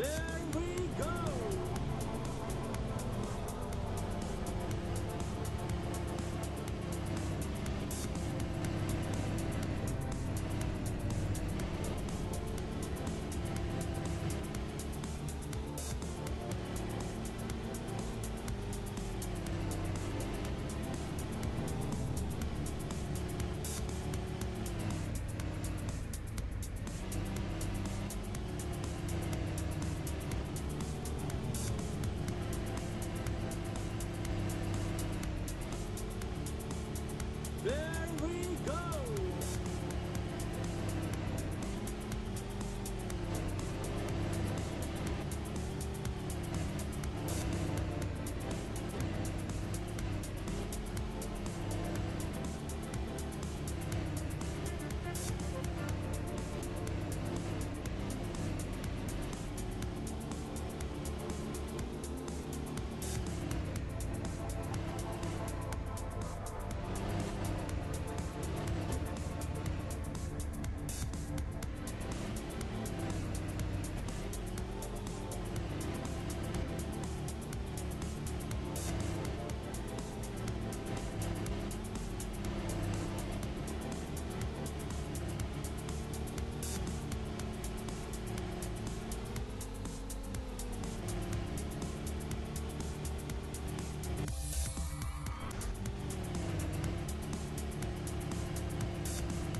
There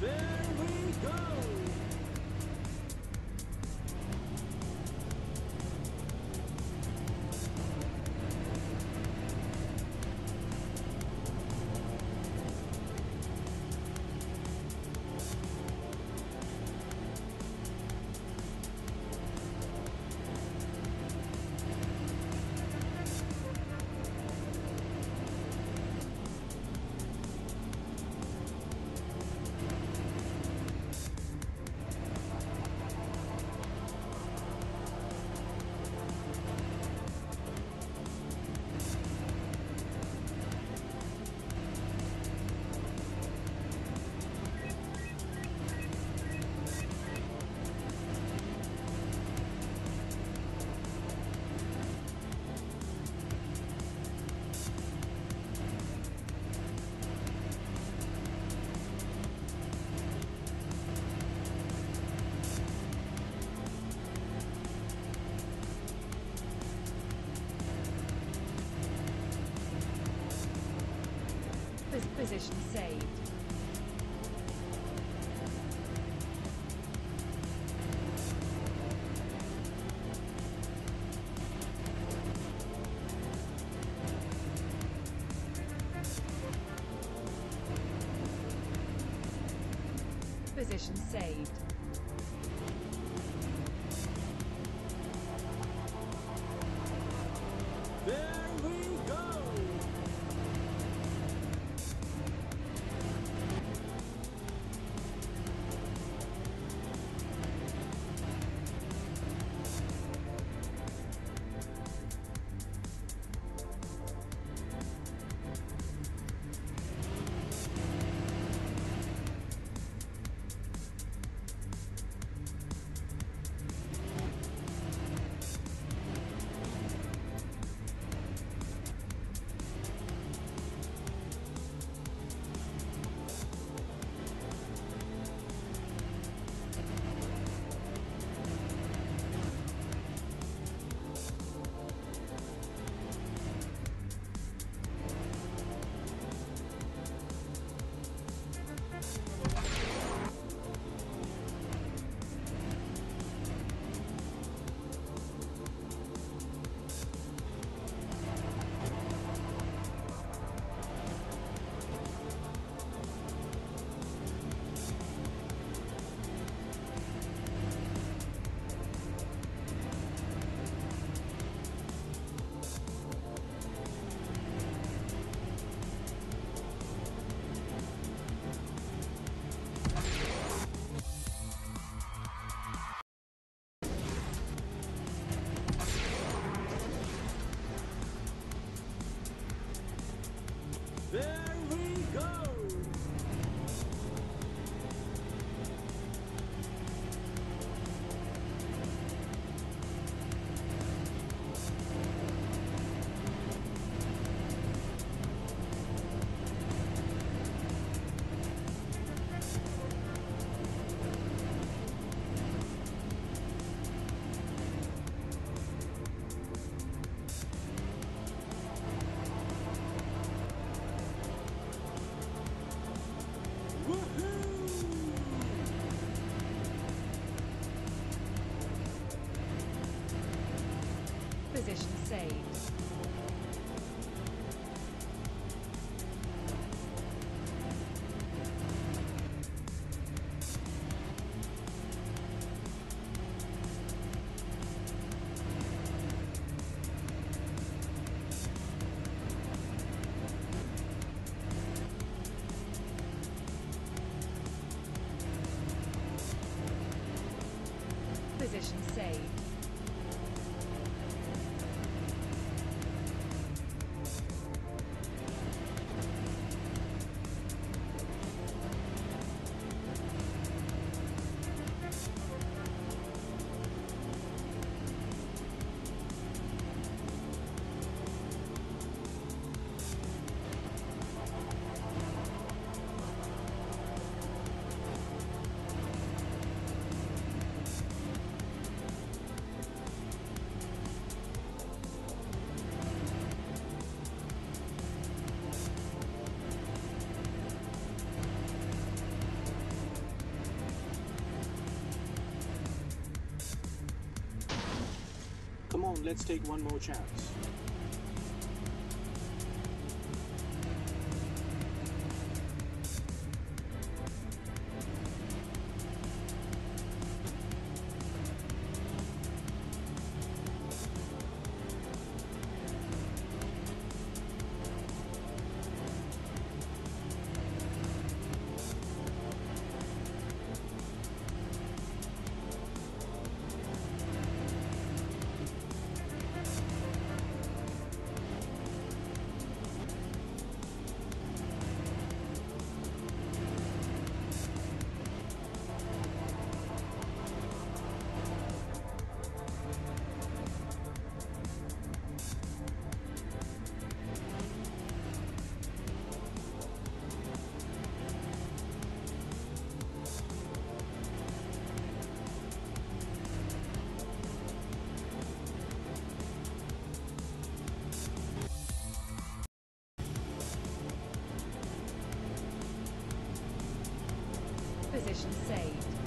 There we go! Position saved. Position saved. Position saved. Position saved. And let's take one more chance. Position saved.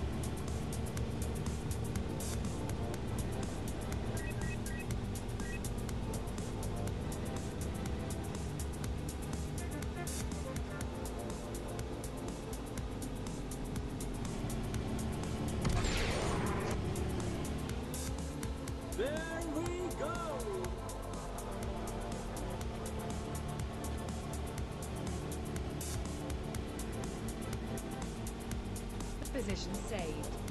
Position saved.